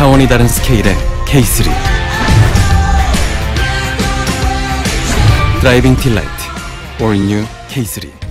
차원이 다른 스케일의 K3 드라이빙 틸라이트 All New K3